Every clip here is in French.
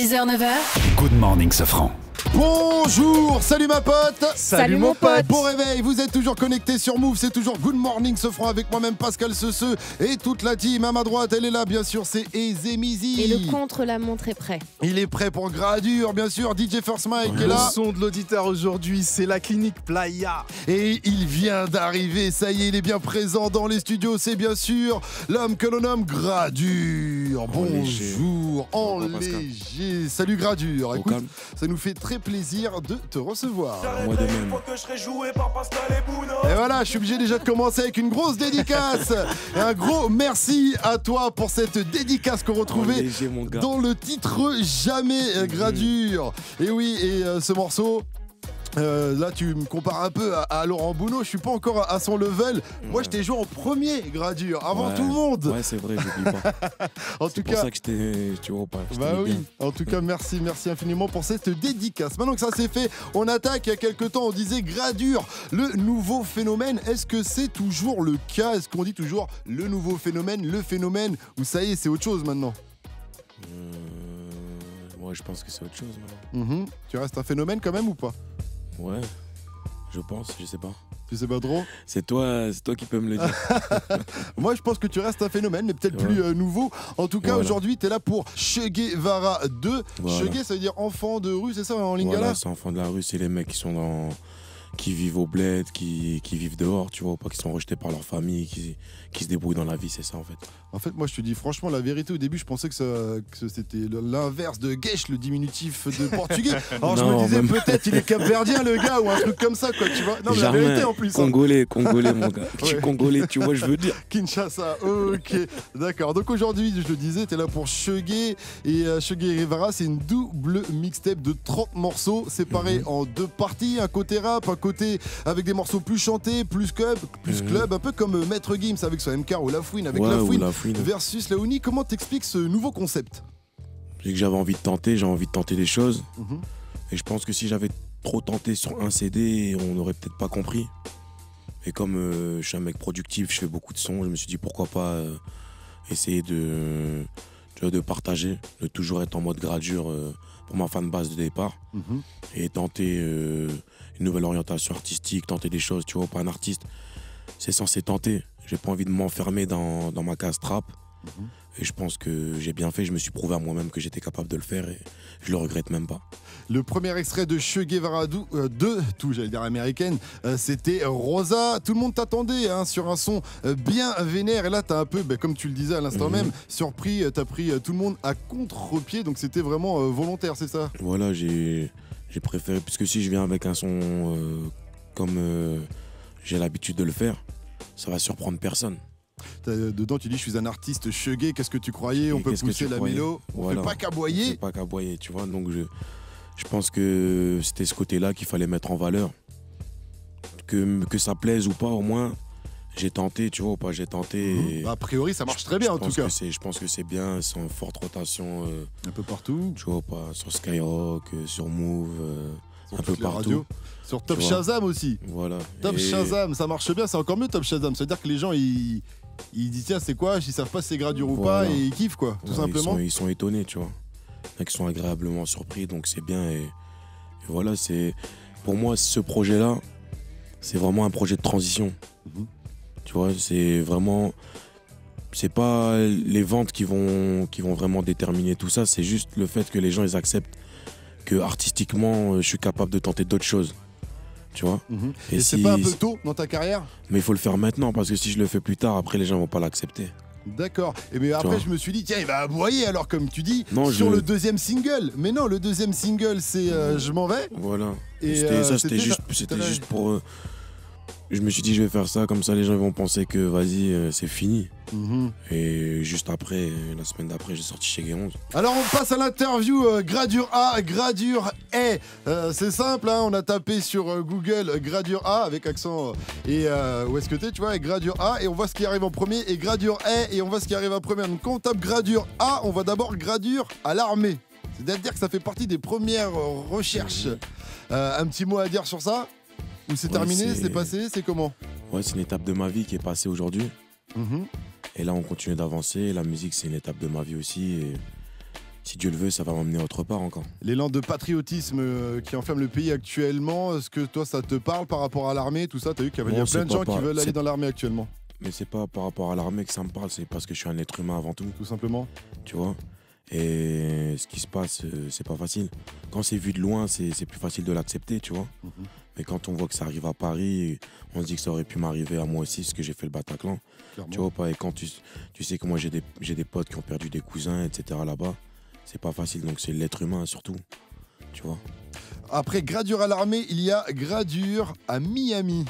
6h, 9h. Good morning, Safran. Bonjour, salut ma pote Salut, mon pote. Bon réveil, vous êtes toujours connectés sur Move, c'est toujours Good Morning ce front avec moi-même Pascal Seseux et toute la team à ma droite, elle est là bien sûr, c'est Ezemizi. Et le contre-la-montre est prêt. Il est prêt pour Gradure, bien sûr, DJ First Mike est Le là son de l'auditeur aujourd'hui, c'est la clinique Playa. et il vient d'arriver, ça y est, il est bien présent dans les studios, c'est bien sûr l'homme que l'on nomme Gradure. Bonjour, en Pascal. léger. Salut Gradure, écoute, calme. ça nous fait très plaisir de te recevoir. Moi de même. Et voilà, je suis obligé déjà de commencer avec une grosse dédicace. Et un gros merci à toi pour cette dédicace qu'on retrouvait gars. dans le titre Jamais euh, Gradure. Et oui, et euh, ce morceau. Euh, là, tu me compares un peu à, à Laurent Bounot. Je suis pas encore à, à son level. Moi, je t'ai joué en premier gradure, avant Ouais. tout le monde. Ouais, c'est vrai, j'oublie pas. en C'est tout pour cas, ça que je t'ai. Tu vois pas. bah oui, bien. en tout cas, merci, merci infiniment pour cette dédicace. Maintenant que ça c'est fait, on attaque. Il y a quelques temps, on disait gradure, le nouveau phénomène. Est-ce que c'est toujours le cas? Est-ce qu'on dit toujours le nouveau phénomène, le phénomène? Ou ça y est, c'est autre chose maintenant? Euh, Ouais, je pense que c'est autre chose. maintenant. Mhm. Tu restes un phénomène quand même ou pas? Ouais, je pense, je sais pas. Tu sais pas trop? C'est toi, c'est toi qui peux me le dire. Moi, je pense que tu restes un phénomène, mais peut-être Ouais. plus euh, nouveau. En tout cas, Voilà. aujourd'hui, tu es là pour Che Guevara 2. Voilà. Che ça veut dire enfant de rue, c'est ça en lingala? Voilà, c'est enfants de la rue, c'est les mecs qui sont dans. Qui vivent au bled, qui, qui vivent dehors, tu vois, pas qui sont rejetés par leur famille, qui, qui se débrouillent dans la vie, c'est ça en fait. En fait, moi, je te dis franchement la vérité. Au début, je pensais que, ça- que c'était l'inverse de Gesh, le diminutif de portugais. Alors, je me disais même- peut-être il est capverdien, le gars, ou un truc comme ça, quoi, tu vois. Non, mais la vérité en plus. hein. Congolais, congolais, mon gars. Je suis congolais, tu vois, je veux dire. Kinshasa, ok, d'accord. Donc aujourd'hui, je le disais, t'es là pour Chegué et euh, Chegué Rivera, c'est une double mixtape de 30 morceaux séparés Mhm. en deux parties, un côté rap, un côté avec des morceaux plus chantés, plus club, plus Mhm. club, un peu comme euh, Maître Gims avec son MK ou La Fouine avec ouais, La ou Fouine la fouine. versus La Uni. Comment t'expliques ce nouveau concept? C'est que j'avais envie de tenter, j'ai envie de tenter des choses. Mhm. Et je pense que si j'avais trop tenté sur un CD, on n'aurait peut-être pas compris. Et comme euh, je suis un mec productif, je fais beaucoup de sons, je me suis dit pourquoi pas euh, essayer de, de partager, de toujours être en mode gradure euh, pour ma fan base de départ. Mhm. Et tenter euh, une nouvelle orientation artistique, tenter des choses, tu vois, pas un artiste. C'est censé tenter. J'ai pas envie de m'enfermer dans, dans ma case trap. Mhm. Et je pense que j'ai bien fait, je me suis prouvé à moi-même que j'étais capable de le faire et je le regrette même pas. Le premier extrait de Che Guevara 2, euh, deux, tout j'allais dire américaine, euh, c'était Rosa. Tout le monde t'attendait hein, sur un son euh, bien vénère. Et là, t'as un peu, bah, comme tu le disais à l'instant Mhm. même, surpris, t'as pris tout le monde à contre-pied. Donc c'était vraiment euh, volontaire, c'est ça? Voilà, j'ai j'ai préféré, puisque si je viens avec un son comme j'ai l'habitude de le faire, ça va surprendre personne. Euh, Dedans, tu dis, je suis un artiste chegué. Qu'est-ce que tu croyais? On Et peut pousser la croyais? mélo. On Voilà. fait pas qu'aboyer. Pas qu'aboyer, tu vois. Donc je, je pense que c'était ce côté-là qu'il fallait mettre en valeur. Que, que ça plaise ou pas, au moins, j'ai tenté, tu vois, ou pas, j'ai tenté. et Bah, a priori, ça marche très bien en tout pense cas. que c'est- Je pense que c'est bien, c'est en forte rotation, euh, Un peu partout. tu vois, pas, sur Skyrock, euh, sur Move, euh, Sur un peu les partout. radios. Sur Top. Shazam aussi. Voilà. Top Et- Shazam, ça marche bien, c'est encore mieux Top Shazam. C'est-à-dire que les gens, ils, ils disent tiens, c'est quoi Ils savent pas si c'est gradure ou pas et ils kiffent quoi, tout Ouais, simplement. Ils sont, ils sont étonnés, tu vois. Il y en a qui sont agréablement surpris, donc c'est bien. Et, et voilà, c'est pour moi ce projet-là, c'est vraiment un projet de transition. Mhm. Tu vois, c'est vraiment, c'est pas les ventes qui vont, qui vont vraiment déterminer tout ça. C'est juste le fait que les gens ils acceptent que artistiquement, euh, je suis capable de tenter d'autres choses. Tu vois. Mhm. Et Et c'est si- pas un peu tôt dans ta carrière? Mais il faut le faire maintenant parce que si je le fais plus tard, après les gens vont pas l'accepter. D'accord. Et mais après, je me suis dit, tiens, il va aboyer alors, comme tu dis, Non, sur je- le deuxième single. Mais non, le deuxième single, c'est euh, Je m'en vais. Voilà. Et, C'était- euh, ça, c'était juste, juste pour. euh, je me suis dit, je vais faire ça, comme ça les gens vont penser que vas-y, euh, c'est fini. Mhm. Et juste après, euh, la semaine d'après, j'ai sorti chez 11. Alors, on passe à l'interview euh, Gradure A, Gradure E. Euh, c'est simple, hein, on a tapé sur Google Gradure A avec accent et euh, où est-ce que t'es, tu vois, et Gradure A, et on voit ce qui arrive en premier, et Gradure E, et on voit ce qui arrive en premier. Donc, quand on tape Gradure A, on voit d'abord Gradure à l'armée. C'est-à-dire que ça fait partie des premières recherches. Un petit mot à dire sur ça? Ou c'est Ouais, terminé, c'est- passé, c'est comment Ouais, c'est une étape de ma vie qui est passée aujourd'hui. Mhm. Et là, on continue d'avancer. La musique, c'est une étape de ma vie aussi. Et si Dieu le veut, ça va m'emmener autre part encore. L'élan de patriotisme euh, qui enferme le pays actuellement, est-ce que toi ça te parle par rapport à l'armée, tout ça? T'as vu qu'il y a- il y a Non, plein de gens qui veulent aller dans l'armée actuellement, Mais c'est pas par rapport à l'armée que ça me parle, c'est parce que je suis un être humain avant tout, tout simplement. tu vois? Et ce qui se passe, euh, c'est pas facile. Quand c'est vu de loin, c'est c'est plus facile de l'accepter, tu vois? Mhm. Mais quand on voit que ça arrive à Paris, on se dit que ça aurait pu m'arriver à moi aussi, parce que j'ai fait le Bataclan. Clairement. Tu vois pas, et quand tu, tu sais que moi j'ai des, j'ai des potes qui ont perdu des cousins, etc. là-bas, c'est pas facile, donc c'est l'être humain surtout. Tu vois Après gradure à l'armée, il y a gradure à Miami.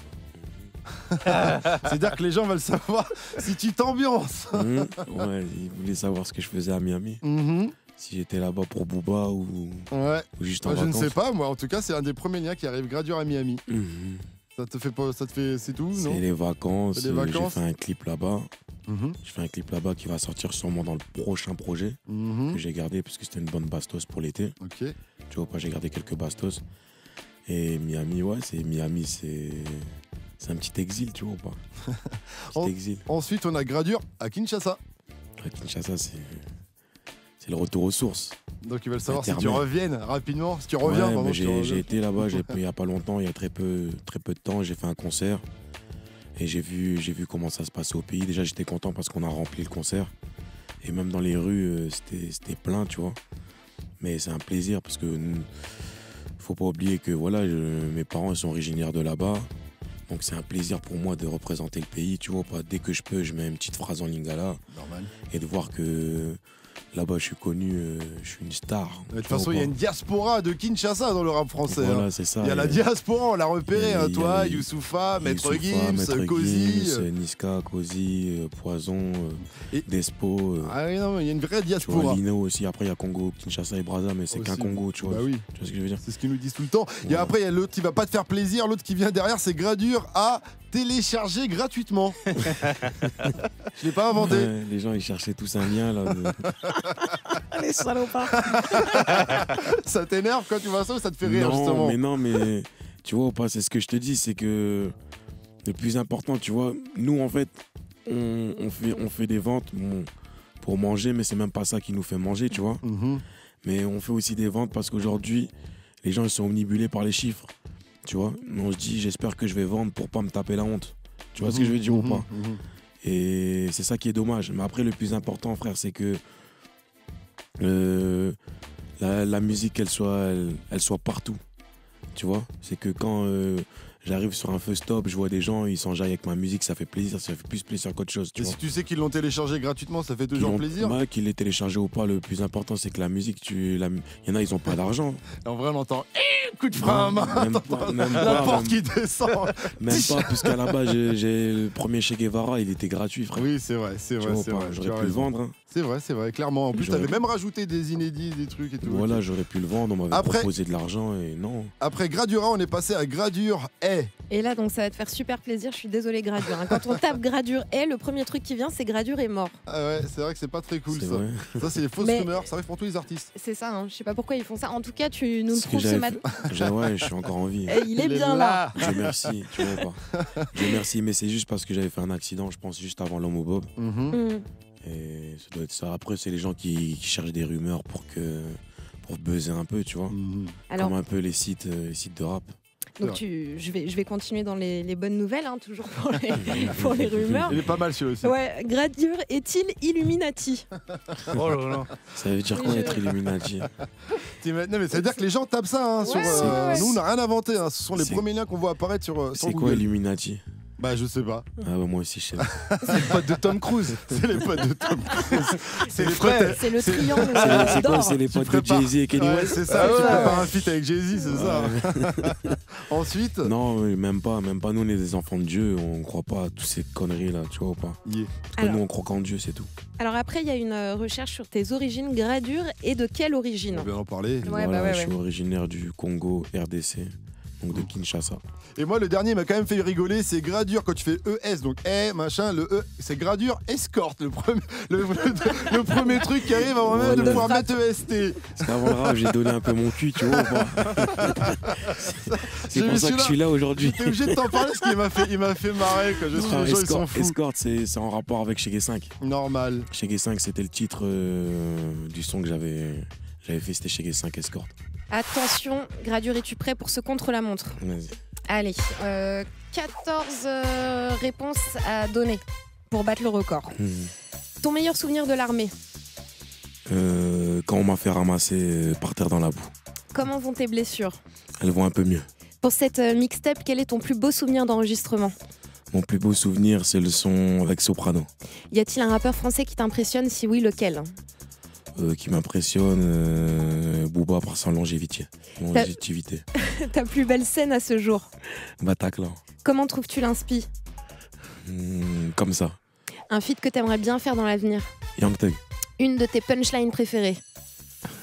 C'est-à-dire que les gens veulent savoir si tu t'ambiances. Mhm. Ouais, ils voulaient savoir ce que je faisais à Miami. Mhm. Si j'étais là-bas pour Booba ou, Ouais, ou juste en moi je ne vacances. sais pas, moi en tout cas c'est un des premiers liens qui arrive, gradure à Miami. Mhm. Ça te fait pas, ça te fait, c'est tout, non? C'est les vacances. Les euh, J'ai vacances. fait un clip là-bas. Mhm. J'ai fait un clip là-bas qui va sortir sûrement dans le prochain projet Mhm. que j'ai gardé parce que c'était une bonne bastos pour l'été. Ok. Tu vois pas, j'ai gardé quelques bastos. Et Miami, ouais, c'est Miami, c'est c'est un petit exil, tu vois pas? Petit En- exil. Ensuite on a gradure à Kinshasa. À Kinshasa, c'est c'est le retour aux sources. Donc ils veulent savoir si tu reviennes rapidement, si tu reviens. Ouais, j'ai été là-bas, j'ai- il y a pas longtemps, il y a très peu, très peu de temps, j'ai fait un concert et j'ai vu, j'ai vu comment ça se passait au pays. Déjà, j'étais content parce qu'on a rempli le concert et même dans les rues, euh, c'était c'était plein, tu vois. Mais c'est un plaisir parce que faut pas oublier que voilà, je- mes parents ils sont originaires de là-bas. Donc c'est un plaisir pour moi de représenter le pays, tu vois. Pas, dès que je peux, je mets une petite phrase en lingala Normal. et de voir que là-bas je suis connu, euh, je suis une star. De toute façon, il y a une diaspora de Kinshasa dans le rap français. hein. Voilà, c'est ça. Il y a la diaspora, on l'a repéré, hein, toi, les- Youssoufa, Maître Gims, Cozy. Euh, Niska, Cozy, euh, Poison, Et- Despo. Ah oui, non, mais il y a une vraie tu vois, diaspora. Lino aussi. Après, il y a Congo, Kinshasa et Brazza, mais c'est qu'un. Congo, tu vois. Bah oui, Tu vois ce que je veux dire c'est ce qu'ils nous disent tout le temps. Et après, il y a l'autre qui va pas te faire plaisir, l'autre qui vient derrière, c'est Gradure à télécharger gratuitement. Je l'ai pas inventé. Ouais, Les gens, ils cherchaient tous un lien, là. de- Les salopards. Ça t'énerve quand tu vois ça ou ça te fait rire non, justement mais non, mais tu vois ou pas, c'est ce que je te dis, c'est que le plus important, tu vois, nous, en fait, on, on fait, on fait des ventes bon, pour manger, mais c'est même pas ça qui nous fait manger, tu vois. Mhm. Mais on fait aussi des ventes parce qu'aujourd'hui, les gens ils sont omnibulés par les chiffres. Tu vois Mais On se dit, j'espère que je vais vendre pour pas me taper la honte. Tu vois ce que je veux dire ou Mhm, pas? mhm. Et c'est ça qui est dommage. Mais après, le plus important, frère, c'est que la, musique, elle soit, elle, elle soit partout. Tu vois? C'est que quand euh, j'arrive sur un feu stop, je vois des gens, ils s'enjaillent avec ma musique, ça fait plaisir, ça fait plus plaisir qu'autre chose. Tu Et vois si tu sais qu'ils l'ont téléchargé gratuitement, ça fait Qu'ils toujours plaisir. Ouais, qu'il est téléchargé ou pas, le plus important, c'est que la musique, tu, la- il y en a, ils ont pas d'argent. En vrai, on entend Eh, coup de frein à main. Même pas, T'entends même La pas, porte même- qui descend. Même pas, puisqu'à la base, j'ai- le premier Che Guevara, il était gratuit, frère. Oui, c'est vrai, c'est vrai, J'aurais pu le vendre. hein. C'est vrai, c'est vrai, clairement. En plus, t'avais même rajouté des inédits, des trucs et tout. Voilà, j'aurais pu le vendre, on m'avait proposé de l'argent et non. Après Gradura, on est passé à Gradure Et là, donc, ça va te faire super plaisir. Je suis désolée, Gradure. hein. Quand on tape Gradure et le premier truc qui vient, c'est Gradure est mort. Ah ouais, c'est vrai que c'est pas très cool c'est ça. vrai. Ça, c'est les fausses Mais- rumeurs, ça arrive pour tous les artistes. C'est ça, hein. je sais pas pourquoi ils font ça. En tout cas, tu nous le prouves ce matin. J'ai- Ouais, je suis encore en vie. Et il est bien là. Dieu merci, tu vois pas. Dieu merci, mais c'est juste parce que j'avais fait un accident, je pense, juste avant l'homme au Bob. Mhm. Mm. Et ça doit être ça. Après, c'est les gens qui, qui cherchent des rumeurs pour que pour buzzer un peu, tu vois. Mhm. Alors, Comme un peu les sites, euh, les sites de rap. Donc tu, je, vais, je vais continuer dans les, les bonnes nouvelles, hein, toujours pour les, pour les rumeurs. Il est pas mal celui aussi. Ouais, Gradure est-il Illuminati? Oh là là. Ça veut dire quoi Je- être Illuminati T'imagines- Non, mais ça veut dire que les gens tapent ça hein, sur. Euh. Nous, on n'a rien inventé. hein. Ce sont les premiers liens qu'on voit apparaître sur, euh, sur C'est quoi. Illuminati? Bah, je sais pas. Ah ouais, moi aussi, je sais. C'est le pote de Tom Cruise. C'est les potes de Tom Cruise. C'est les les frères. C'est le triangle C'est c'est quoi. C'est les potes de Jay-Z et Kenny Ouais, West c'est ça, Ah tu prépares un feat avec Jay-Z, c'est ça. Ensuite, Non, même pas, même pas. Nous, on est des enfants de Dieu, on croit pas à toutes ces conneries là, tu vois ou pas? Yeah. Parce que Alors. nous, on croit qu'en Dieu, c'est tout. Alors après, il y a une euh, recherche sur tes origines Gradure et de quelle origine? On vient d'en parler. Ouais, voilà, bah ouais, je suis originaire du Congo, RDC, donc de Kinshasa. Et moi, le dernier m'a quand même fait rigoler, c'est gradure quand tu fais ES, donc E, machin, le E, c'est gradure escorte, le premier, le, le- le premier truc qui arrive avant même de pouvoir mettre EST. Parce qu'avant le rap, j'ai donné un peu mon cul, tu vois. C'est pour ça que là- je suis là aujourd'hui. J'étais obligé de t'en parler parce qu'il m'a fait, il m'a fait marrer, quoi. Je suis Frère, les gens, ils sont Escort, fous. Escort, c'est c'est en rapport avec Shaggy 5. Normal. Shaggy 5, c'était le titre euh, du son que j'avais j'avais fait, c'était Shaggy 5 Escort. Attention, Gradure, es-tu prêt pour ce contre-la-montre Vas-y. Allez, euh, 14 euh, réponses à donner pour battre le record. Ton meilleur souvenir de l'armée Euh, quand on m'a fait ramasser euh, par terre dans la boue, Comment vont tes blessures elles vont un peu mieux. Pour cette euh, mixtape, quel est ton plus beau souvenir d'enregistrement Mon plus beau souvenir, c'est le son avec Soprano, Y a-t-il un rappeur français qui t'impressionne? Si oui, lequel? Euh, qui m'impressionne. Euh, Booba par sa longévité. longévité. Ta plus belle scène à ce jour Bataclan. Comment trouves-tu l'inspi Hmm, comme ça. Un feat que t'aimerais bien faire dans l'avenir Young Thug, Une de tes punchlines préférées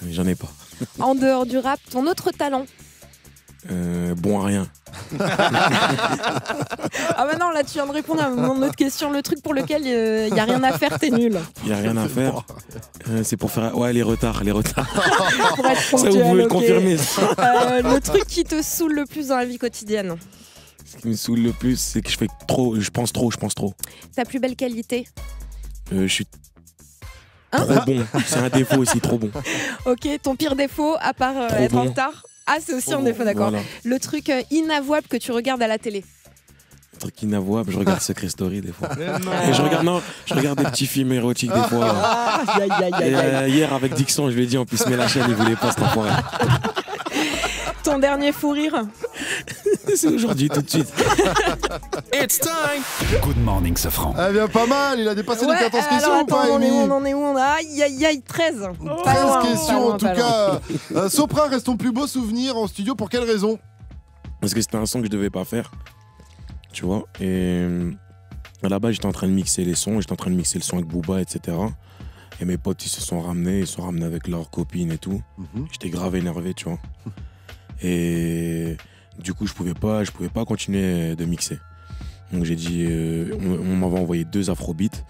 j'en ai pas. En dehors du rap, ton autre talent Euh, bon à rien. Ah bah non, là tu viens de répondre à mon autre question. Le truc pour lequel il y a rien à faire, t'es nul. Il y a rien à faire. Euh, c'est pour faire. Ouais, les retards, les retards. Pour être Ça, vous pouvez le confirmer. Euh, le truc qui te saoule le plus dans la vie quotidienne Ce qui me saoule le plus, c'est que je fais trop. Je pense trop, je pense trop. Ta plus belle qualité Euh, je suis Hein trop bon. C'est un défaut aussi, trop bon. Ok, ton pire défaut, à part euh, être en retard Ah, c'est aussi un défaut, d'accord. voilà. Le truc euh, inavouable que tu regardes à la télé Un truc inavouable, je regarde Secret Story des fois. Et je regarde, non, je regarde des petits films érotiques des fois. Ah, aïe, aïe, aïe, Et, aïe. euh, hier avec Dixon, je lui ai dit en plus mais la chaîne, il voulait pas cet enfoiré. Ton dernier fou rire C'est aujourd'hui tout de suite. Good morning, Safran. Ah bien pas mal, il a dépassé Ouais, les 14 alors, questions ou attends, pas, on en est où, on en est où on a... Aïe, aïe, aïe, 13 Pas 13 loin, pas questions loin, en tout cas. Euh, Sopra reste ton plus beau souvenir en studio pour quelle raison Parce que c'était un son que je devais pas faire. Tu vois Et euh, à la base, j'étais en train de mixer les sons, j'étais en train de mixer le son avec Booba, etc. Et mes potes, ils se sont ramenés, ils se sont ramenés avec leurs copines et tout. J'étais grave énervé, tu vois. Et du coup, je pouvais pas, je pouvais pas continuer de mixer. Donc j'ai dit, euh, on, on m'avait envoyé deux afrobeats.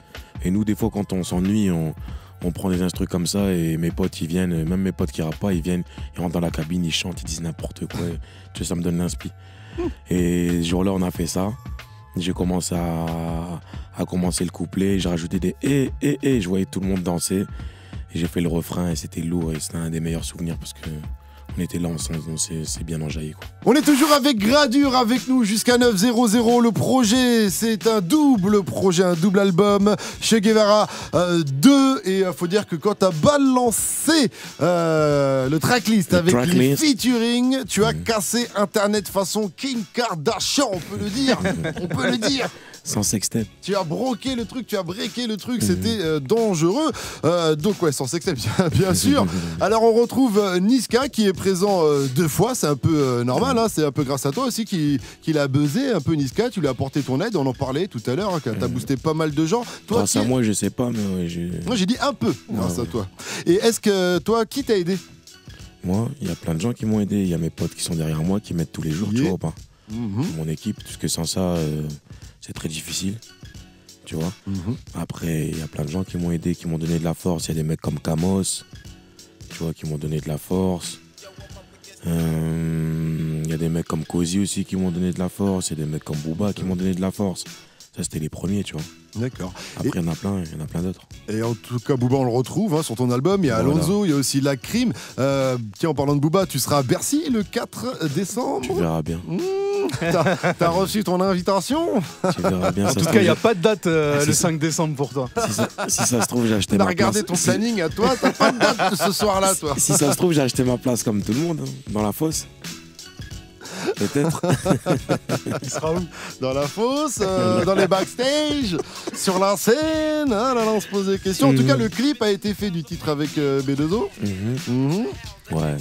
Et nous, des fois, quand on s'ennuie, on, on prend des instruments comme ça. Et mes potes, ils viennent, même mes potes qui rappent pas, ils viennent, ils rentrent dans la cabine, ils chantent, ils disent n'importe quoi. tu sais, ça me donne l'inspi. Et ce jour-là, on a fait ça. J'ai commencé à, à commencer le couplet. J'ai rajouté des et et et. Je voyais tout le monde danser. Et j'ai fait le refrain et c'était lourd et c'était un des meilleurs souvenirs parce que on était là c'est c'est bien enjaillé. Quoi. On est toujours avec Gradure avec nous jusqu'à 9.00. Le projet, c'est un double projet, un double album. Che Guevara 2. Et il faut dire que quand tu as balancé euh, le tracklist Le avec les featuring, tu as cassé Internet façon Kim Kardashian, on peut le dire. on peut le dire. Sans sextape. Tu as broqué le truc, tu as breaké le truc, c'était euh, dangereux. Euh, donc ouais, sans sextape, bien, bien sûr. Alors on retrouve euh, Niska qui est présent euh, deux fois, c'est un peu normal, hein, c'est un peu grâce à toi aussi qu'il a buzzé un peu Niska, tu lui as apporté ton aide, on en parlait tout à l'heure, hein, t'as boosté pas mal de gens. Toi, Grâce qui- à moi, je sais pas, mais ouais, j'ai- Moi j'ai dit un peu grâce Ouais, à toi. Et est-ce que toi, qui t'a aidé? Moi, il y a plein de gens qui m'ont aidé. Il y a mes potes qui sont derrière moi, qui m'aident tous les jours, tu vois ou pas Mon équipe, parce que sans ça, euh, c'est très difficile. Tu vois Après, il y a plein de gens qui m'ont aidé, qui m'ont donné de la force. Il y a des mecs comme Kamos, tu vois, qui m'ont donné de la force. Euh, Il y a des mecs comme Cozy aussi qui m'ont donné de la force. Il y a des mecs comme Booba qui m'ont donné de la force. Ça, c'était les premiers, tu vois. D'accord. Après, il y en a plein, il y en a plein d'autres. Et en tout cas, Booba, on le retrouve hein, sur ton album. Il y a Voilà. Alonso, il y a aussi La Crime. Euh, tiens, en parlant de Booba, tu seras à Bercy le 4 Tu décembre. verras bien. Mmh, T'as reçu ton invitation Tu verras bien. En tout cas, il n'y a pas de date euh, Ah, le c'est- 5 décembre pour toi. si, ça, si ça se trouve, j'ai acheté T'as ma regardé place. ton Si- planning à toi, t'as pas de date ce soir-là, toi. Si ça se trouve, j'ai acheté ma place comme tout le monde, hein, dans la fosse. Peut-être. Il sera où? Dans la fosse, euh, dans les backstage, sur la scène. Ah là là, on se pose des questions. En tout Mhm. cas, le clip a été fait du titre avec euh, B2O. Mhm. Mhm. Ouais.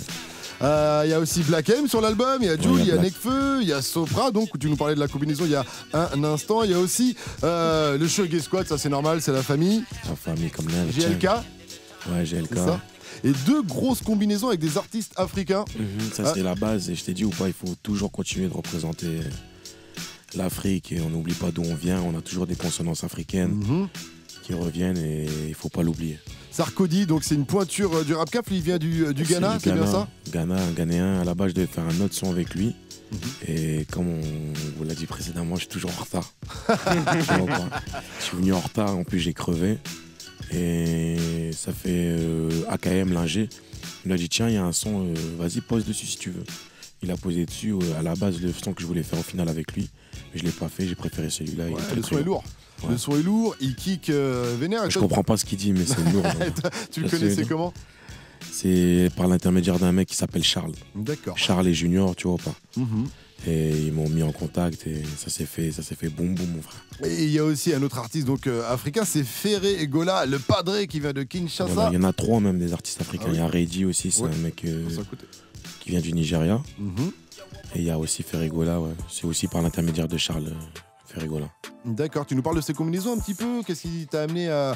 Euh, Il y a aussi Black M sur l'album, il y a Jules, il y a. Nekfeu, il y a Sopra, donc où tu nous parlais de la combinaison il y a un, instant. Il y a aussi euh, le Shogun Squad, ça c'est normal, c'est la famille. La famille comme là. GLK, Ouais, GLK. et deux grosses combinaisons avec des artistes africains. Mhm, ça, Ah. c'est la base. Et je t'ai dit ou pas, il faut toujours continuer de représenter l'Afrique. Et on n'oublie pas d'où on vient. On a toujours des consonances africaines Mhm. Qui reviennent et il faut pas l'oublier. Sarkozy, donc c'est une pointure euh, du rap cap, il vient du, euh, du Ghana, c'est bien ça? Ghana, un Ghanéen. À la base, je devais faire un autre son avec lui. Mhm. Et comme on vous l'a dit précédemment, je suis toujours en retard. Je suis venu en retard, en plus j'ai crevé. Et ça fait euh, AKM, l'ingé. Il m'a dit tiens, il y a un son, euh, vas-y, pose dessus si tu veux. Il a posé dessus, euh, à la base, le son que je voulais faire au final avec lui. Mais je l'ai pas fait, j'ai préféré celui-là. Ouais, Le son est lourd. Ouais. Le son est lourd, il kick euh, vénère. Et Je comprends pas ce qu'il dit, mais c'est lourd. donc. Tu le connaissais comment C'est par l'intermédiaire d'un mec qui s'appelle Charles. D'accord. Charles et Junior, tu vois ou pas. Mhm. Et ils m'ont mis en contact et ça s'est fait, ça s'est fait boum boum mon frère. Et il y a aussi un autre artiste donc euh, africain, c'est Ferré Egola, le padre qui vient de Kinshasa. Voilà, il y en a trois même des artistes africains. Ah oui Il y a Reddy aussi, c'est Ouais. un mec euh, qui vient du Nigeria. Mhm. Et il y a aussi Ferregola, ouais. C'est aussi par l'intermédiaire de Charles D'accord, tu nous parles de ces combinaisons un petit peu? Qu'est-ce qui t'a amené à.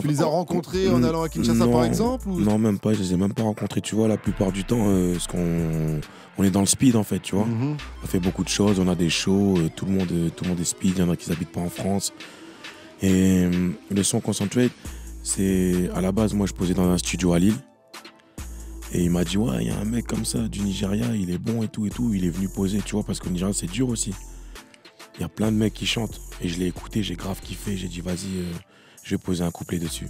Tu les as en- rencontrés en allant à Kinshasa non, par exemple ou- Non, même pas, je les ai même pas rencontrés. Tu vois, la plupart du temps, euh, parce qu'on on est dans le speed en fait, tu vois. Mhm. On fait beaucoup de choses, on a des shows, euh, tout, le monde, euh, tout le monde est speed, il y en a qui n'habitent pas en France. Et le son Concentrate, c'est à la base, moi je posais dans un studio à Lille. Et il m'a dit, ouais, il y a un mec comme ça du Nigeria, il est bon et tout et tout. Il est venu poser, tu vois, parce qu'au Nigeria c'est dur aussi. Il y a plein de mecs qui chantent. Et je l'ai écouté, j'ai grave kiffé, j'ai dit, vas-y, euh, je vais poser un couplet dessus.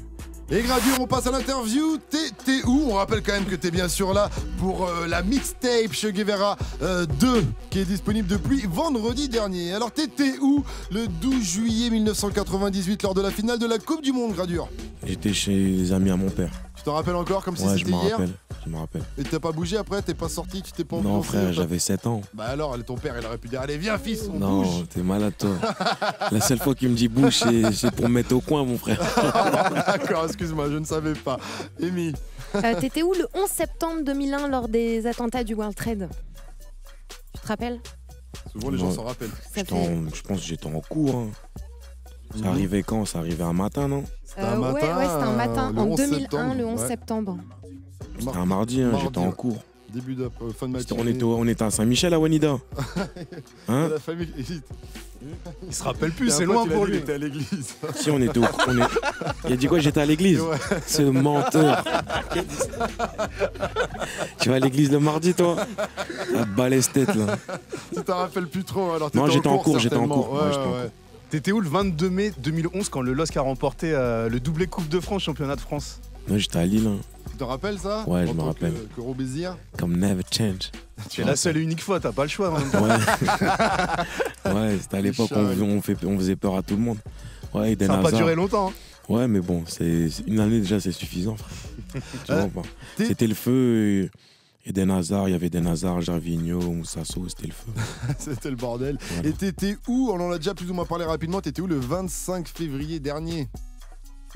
Et Gradure, on passe à l'interview. T'es où? On rappelle quand même que t'es bien sûr là pour euh, la mixtape Che Guevara euh, 2 qui est disponible depuis vendredi dernier. Alors t'étais où? Le 12 juillet 1998 lors de la finale de la Coupe du Monde, Gradure J'étais chez des amis à mon père. Tu t'en rappelles encore comme si Ouais, c'était me hier rappelle. Je me rappelle. Et t'as pas bougé après T'es pas sorti Tu t'es pas Non, frère, j'avais 7 ans. Bah alors, ton père, il aurait pu dire Allez, viens, fils, on Non, bouge. t'es malade, toi. La seule fois qu'il me dit bouge, c'est c'est pour me mettre au coin, mon frère. D'accord, excuse-moi, je ne savais pas. Amy, Euh, T'étais où le 11 septembre 2001 lors des attentats du World Trade? Tu te rappelles? Souvent les gens s'en rappellent. Fait- Je pense que j'étais en cours. hein. Ça Mhm. arrivait quand? Ça arrivait un matin, non? C'était un Euh, ouais, matin, ouais, c'était un matin le en 11 2001, septembre, le 11 ouais. septembre. C'était un mardi, hein, Mardi, j'étais en ouais. cours. Début de euh, fin de C'était- matinée. On était, au- on était à Saint-Michel à Wanida. Hein La famille. Il se rappelle plus, c'est loin pour lui. était à l'église. Si, on était au. on est- Il a dit quoi J'étais à l'église Ouais. Ce menteur. tu vas à l'église le mardi, toi La balèze tête, là. Tu t'en rappelles plus trop alors Non, t'étais j'étais en cours, j'étais en certainement. cours. Ouais, Ouais, j'étais en ouais. T'étais où le 22 mai 2011 quand le LOSC a remporté euh, le doublé Coupe de France, championnat de France? Non, j'étais à Lille, hein, Tu te rappelles ça? Ouais, je me rappelle. Que, que comme Never Change. C'est la seule et unique fois, t'as pas le choix. en même temps. Ouais, ouais c'était à l'époque où on, faisait- on faisait peur à tout le monde. Ouais, Ça n'a pas duré longtemps. hein. Ouais, mais bon, c'est une année déjà, c'est suffisant, frère. Tu Euh, C'était le feu. Et Eden Hazard, il y avait Eden Hazard, Jarvinho, Moussasso, c'était le feu. C'était le bordel. Voilà. Et t'étais où On en a déjà plus ou moins parlé rapidement. T'étais où le 25 février dernier?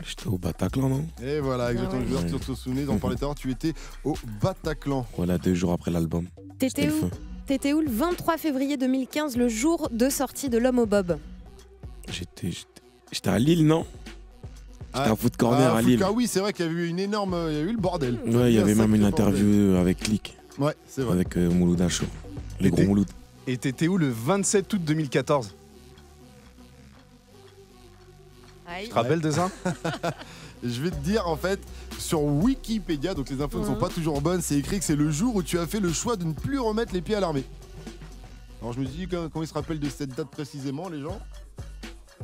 J'étais au Bataclan, non? Et voilà, exactement. ouais. Je veux dire, tu te souvenais, on parlait tout à l'heure, tu étais au Bataclan. Voilà, deux jours après l'album. T'étais où. T'étais où le 23 février 2015, le jour de sortie de l'homme au bob? J'étais j'étais- j'étais à Lille, non? J'étais Ah, à Foot Corner Ah, à Lille. Foucault, oui, c'est vrai qu'il y avait eu une énorme. Il y a eu le bordel. Ouais, il y un avait même une interview avec Click, Ouais, c'est vrai. avec euh, Mouloud Achour. Les gros Mouloud. Et t'étais où le 27 août 2014 Tu te rappelles de ça? Je vais te dire en fait sur Wikipédia, donc les infos ne sont pas toujours bonnes, c'est écrit que c'est le jour où tu as fait le choix de ne plus remettre les pieds à l'armée. Alors je me dis quand, quand ils se rappellent de cette date précisément, les gens,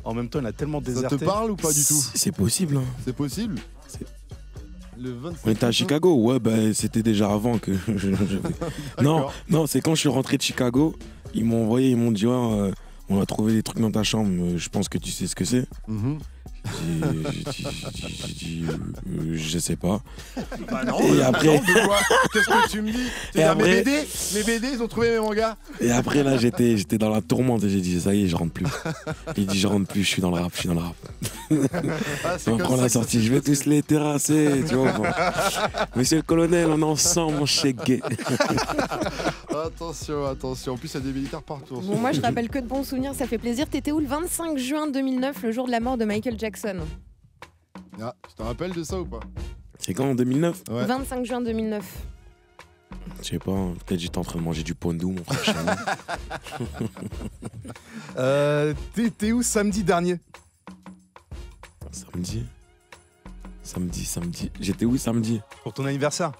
En même temps, il a tellement ça déserté. te parle ou pas du tout C'est possible, hein. C'est possible C'est- Le 27 On était à Chicago, ouais, bah, c'était déjà avant que je- Non, non, c'est quand je suis rentré de Chicago, ils m'ont envoyé, ils m'ont dit, ouais, euh, on a trouvé des trucs dans ta chambre, euh, je pense que tu sais ce que c'est. Mhm. J'ai j'ai dit, euh, euh, je sais pas. Bah non, Et euh, après- Qu'est-ce que tu me dis Et mes BD Mes BD, ils ont trouvé mes mangas Et après, là, j'étais j'étais dans la tourmente et j'ai dit, ça y est, je rentre plus. Il dit, je rentre plus, je suis dans le rap, je suis dans le rap. Ah, On prend la sortie, je vais tous les terrasser, tu vois. bon. Monsieur le colonel, on est ensemble, mon chèque gay. Attention, attention. En plus, il y a des militaires partout. Bon, moi, je rappelle que de bons souvenirs, ça fait plaisir. T'étais où le 25 juin 2009, le jour de la mort de Michael Jackson Ah, tu te rappelles de ça ou pas C'est quand en 2009 Ouais. 25 juin 2009. Je sais pas, peut-être j'étais en train de manger du pondou, mon frère. Euh, T'étais où samedi dernier samedi? Samedi, samedi. J'étais où samedi? Pour ton anniversaire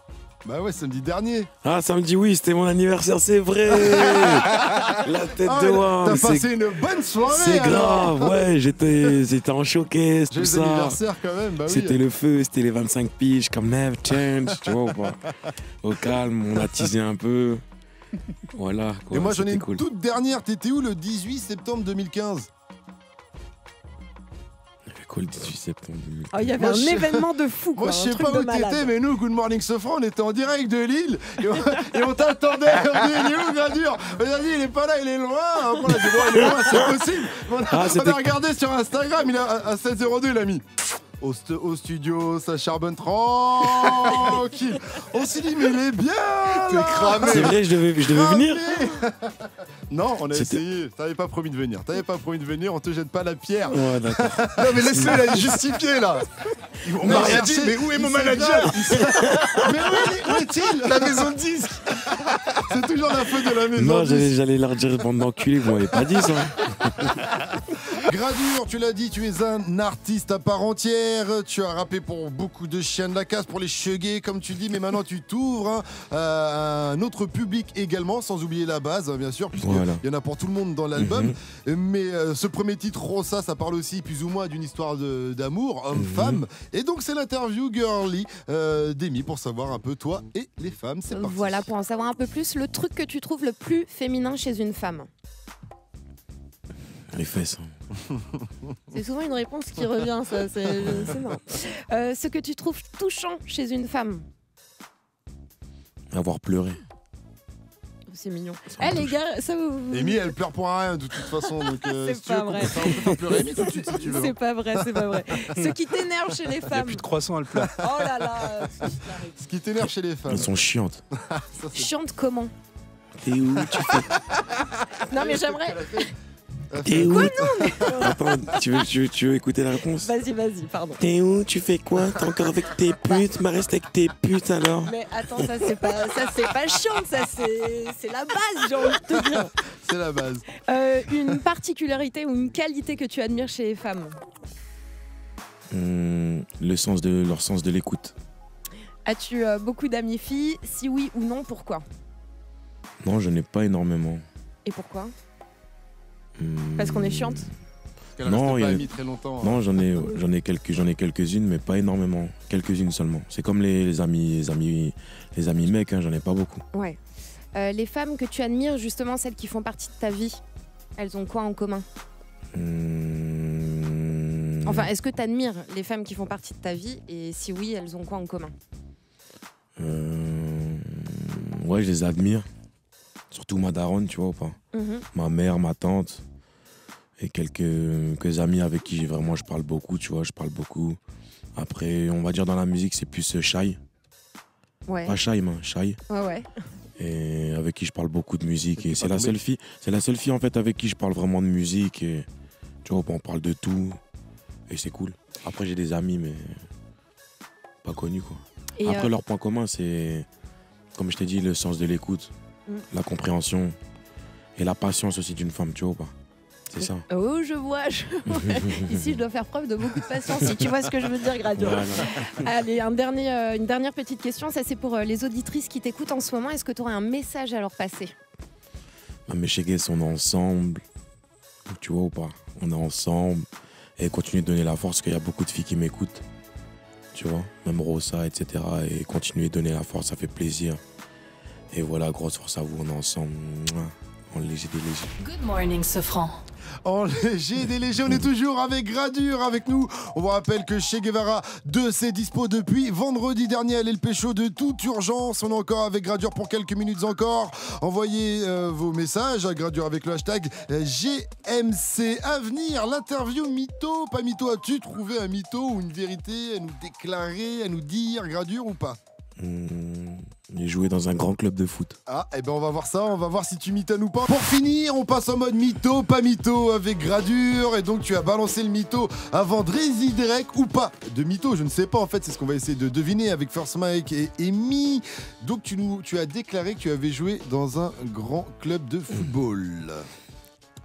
Bah ouais, samedi dernier. Ah, samedi, oui, c'était mon anniversaire, c'est vrai La tête Ah, de Wam, T'as passé une bonne soirée. C'est grave, ouais, j'étais j'étais en showcase, tout ça. anniversaire quand même, bah oui. C'était le feu, c'était les 25 piges, comme never change, tu vois ou pas Au calme, on a teasé un peu. Voilà, quoi. Et moi j'en ai une cool. toute dernière. T'étais où le 18 septembre 2015 Il y avait quoi le 18 septembre 2000 Oh, il y avait Moi, un je- événement de fou, quoi. Moi je sais pas où t'étais, mais nous, Good Morning Sofran, on était en direct de Lille et on, et on t'attendait. On dit, il est où, Gradure On a dit, il est pas là, il est loin. Après, on a dit, bon, il est loin, c'est possible. On a, Ah, on c'était- a regardé sur Instagram, il a, à, à 702, il a mis. Au, st- au studio, ça charbonne tranquille. On s'est dit, mais il est bien T'es là. cramé. C'est vrai, je devais, je devais venir Non, on a essayé. T'avais pas promis de venir. T'avais pas promis de venir, on te jette pas la pierre. Ouais, d'accord. Non mais laisse-le là, justifier là On m'a Mais rien dit, mais où est mon manager Mais où est- où est-il La maison de disque C'est toujours la faute de la maison. Non, j'allais leur dire bande d'enculés, vous m'avez pas dit ça. Gradure, tu l'as dit, tu es un artiste à part entière. Tu as rappé pour beaucoup de chiens de la casse, pour les chegués, comme tu dis, mais maintenant tu t'ouvres hein, à un autre public également, sans oublier la base, hein, bien sûr, puisqu'il Voilà. y en a pour tout le monde dans l'album. Mhm. Mais euh, ce premier titre, Rosa, ça parle aussi plus ou moins d'une histoire d'amour, homme-femme. Mhm. Et donc, c'est l'interview girly euh, d'Amy pour savoir un peu toi et les femmes. C'est parti. Voilà, pour en savoir un peu plus, le truc que tu trouves le plus féminin chez une femme. Les fesses. hein. C'est souvent une réponse qui revient, ça, c'est marrant. Euh, ce que tu trouves touchant chez une femme? Avoir pleuré. C'est mignon. Eh les touche. gars, ça vous. Amy, elle pleure pour rien de toute façon. Donc, euh, C'est si pas vrai. peut faire- on peut faire pleurer Amy tout de suite si tu veux. C'est pas vrai, c'est pas vrai. Ce qui t'énerve chez les Il n'y a femmes. plus de croissant, elle pleure. Oh là là. Ce qui t'énerve chez les femmes. Elles sont chiantes. Ça, Chante comment? T'es où? Tu fais Non mais j'aimerais. T'es où Attends, tu veux, tu, veux, tu veux écouter la réponse Vas-y, vas-y, pardon. T'es où Tu fais quoi T'es encore avec tes putes Bah reste avec tes putes alors Mais attends, ça c'est pas, ça c'est pas chiant, ça c'est, c'est la base, j'ai envie de te dire. C'est la base. Euh, une particularité ou une qualité que tu admires chez les femmes. Hum, le sens de, Leur sens de l'écoute. As-tu euh, beaucoup d'amis filles? Si oui ou non, pourquoi? Non, je n'ai pas énormément. Et pourquoi? Parce qu'on est chiante Non, a- très longtemps. hein. Non, j'en ai, j'en ai quelques, j'en ai quelques-unes, mais pas énormément. Quelques-unes seulement. C'est comme les, les amis, les amis, les amis mecs. hein, j'en ai pas beaucoup. Ouais. Euh, les femmes que tu admires, justement celles qui font partie de ta vie, elles ont quoi en commun? Hum, Enfin, est-ce que tu admires les femmes qui font partie de ta vie? Et si oui, elles ont quoi en commun? Euh, ouais, je les admire. Surtout ma daronne, tu vois ou pas. Mhm. Ma mère, ma tante et quelques, quelques amis avec qui vraiment je parle beaucoup, tu vois, je parle beaucoup. Après, on va dire dans la musique, c'est plus euh, Shy. Ouais. Pas Shy, mais Shy. Ouais, ouais. et avec qui je parle beaucoup de musique. Et c'est la seule fille, c'est la seule fille en fait avec qui je parle vraiment de musique. Et tu vois, on parle de tout et c'est cool. Après j'ai des amis mais pas connus quoi. Et, Après euh, leur point commun c'est, comme je t'ai dit, le sens de l'écoute, Mm. la compréhension et la patience aussi d'une femme, tu vois ou pas? C'est ça. Oh, je vois. je vois. Ici, je dois faire preuve de beaucoup de patience, si tu vois ce que je veux dire, Gradio. Voilà. Allez, un dernier, euh, une dernière petite question. Ça, c'est pour euh, les auditrices qui t'écoutent en ce moment. Est-ce que tu aurais un message à leur passer? Ah, mes chégues, on est ensemble. Tu vois ou pas? On est ensemble. Et continue de donner la force, parce qu'il y a beaucoup de filles qui m'écoutent. Tu vois? Même Rosa, etc. Et continuer de donner la force, ça fait plaisir. Et voilà, grosse force à vous, on est ensemble. En léger des légers. Good morning, Sofran. En léger des légers, on est toujours avec Gradure avec nous. On vous rappelle que chez Guevara 2 c'est dispo depuis vendredi dernier. Allez le pécho de toute urgence. On est encore avec Gradure pour quelques minutes encore. Envoyez euh, vos messages à Gradure avec le hashtag euh, GMC. À venir, l'interview mytho. Pas mytho, as-tu trouvé un mytho ou une vérité à nous déclarer, à nous dire, Gradure ou pas? Hum, J'ai joué dans un grand club de foot. Ah, et ben on va voir ça, on va voir si tu mitonnes ou pas. Pour finir, on passe en mode mytho, pas mytho avec Gradure. Et donc tu as balancé le mytho avant Derek ou pas de mytho, je ne sais pas en fait, c'est ce qu'on va essayer de deviner avec First Mike et Amy. Donc tu, nous, tu as déclaré que tu avais joué dans un grand club de football.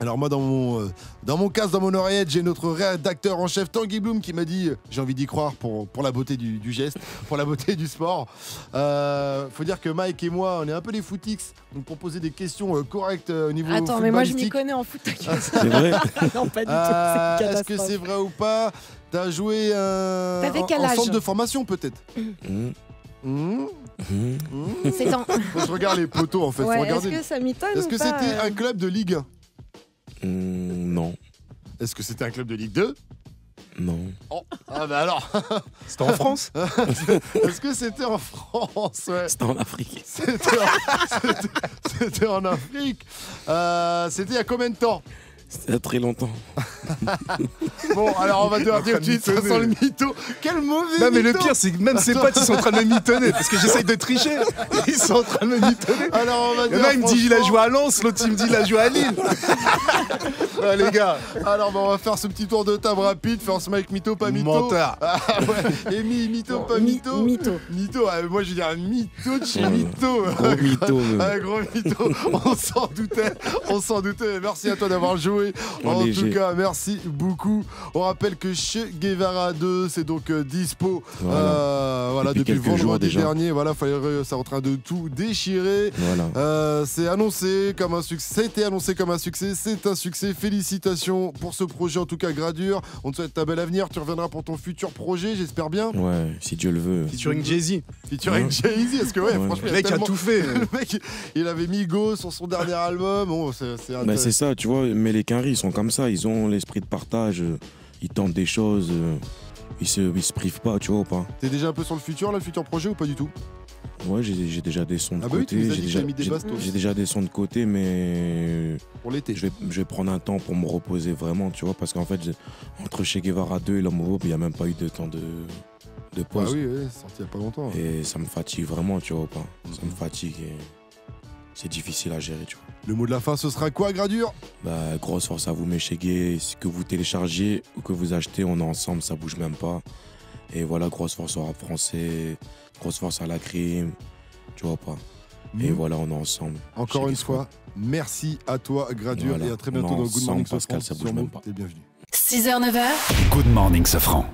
Alors moi dans mon, euh, dans mon casque, dans mon oreillette, j'ai notre rédacteur en chef Tanguy Bloom qui m'a dit, euh, j'ai envie d'y croire pour, pour la beauté du, du geste, pour la beauté du sport. Euh, faut dire que Mike et moi, on est un peu des footix, donc pour poser des questions euh, correctes au niveau Attends, mais moi je m'y connais en foot. t'inquiète. C'est vrai non, pas du Euh, tout. C'est une Est-ce que c'est vrai ou pas? T'as joué euh, âge? centre de formation peut-être? Mmh, Mmh. C'est en. Je regarde les poteaux en fait. Ouais, est-ce que ça m'étonne Est-ce que c'était un club de Ligue 1 Mmh, non, Est-ce que c'était un club de Ligue 2 non. Oh, ah bah alors C'était en France? Est-ce que c'était en France? Ouais. C'était en Afrique. C'était en, c'était- c'était en Afrique. Euh, c'était il y a combien de temps? C'était il y a très longtemps. Bon, alors on va devoir dire tout de suite, mitonner. le mytho. Quel mauvais Non mais le pire c'est que même ses potes ils sont en train de me mitonner parce que j'essaye de tricher. Ils sont en train de me mitonner. Alors on va Il y dire en a il me dit il a joué à Lens, l'autre il me dit il a joué à Lille. Ouais les gars, Alors bah, on va faire ce petit tour de table rapide, First Mike mytho pas mytho. menteur. Ah ouais, Amy mytho pas Mi- mytho. mytho. Mytho, ah, moi je veux dire mytho de chez Ouais. mytho. Gros mytho. gros mytho, on s'en doutait, on s'en doutait. Merci à toi d'avoir joué. En En léger. tout cas, merci beaucoup. On rappelle que chez Guevara 2, c'est donc euh, dispo. Voilà. euh, voilà, Depuis depuis, vendredi déjà. dernier. Voilà, fallait, c'est en train de tout déchirer. Voilà. Euh, c'est annoncé comme un succès. C'était annoncé comme un succès. C'est un succès. Félicitations pour ce projet, en tout cas Gradure. On te souhaite un bel avenir. Tu reviendras pour ton futur projet, j'espère bien. Ouais, si Dieu le veut. Featuring Jay-Z. Featuring Ouais. Jay-Z. Est-ce que ouais, Ouais. franchement, Le a mec a tout fait. Le mec, il avait mis Go sur son dernier album. Bon, c'est Bah, ça, tu vois, mais les Quinry, ils sont comme ça, ils ont l'esprit de partage, euh, ils tentent des choses, euh, ils se, ils se privent pas, tu vois ou pas. T'es déjà un peu sur le futur, là, le futur projet ou pas du tout? Ouais, j'ai déjà des sons de Ah bah oui, côté, as j'ai déjà, t'as mis des j'ai- bases, toi. j'ai déjà des sons de côté, mais Pour l'été. je vais, je vais prendre un temps pour me reposer vraiment, tu vois, parce qu'en fait, entre Che Guevara 2 et l'homme il n'y a même pas eu de temps de, de Ah pause. oui, oui, c'est sorti il y a pas longtemps. Et ça me fatigue vraiment, tu vois pas. Ça me fatigue et c'est difficile à gérer, tu vois. Le mot de la fin, ce sera quoi, Gradure? Bah, grosse force à vous, mes chégués. Ce que vous téléchargez ou que vous achetez, on est ensemble, ça bouge même pas. Et voilà, grosse force au rap français, grosse force à la crime, tu vois pas. Et Mhm. voilà, on est ensemble. Encore une fois, merci à toi, Gradure, Voilà. et à très bientôt dans Good Morning Pascal, ça bouge même pas. T'es bienvenu. 6h, 9h, Good morning, Safran.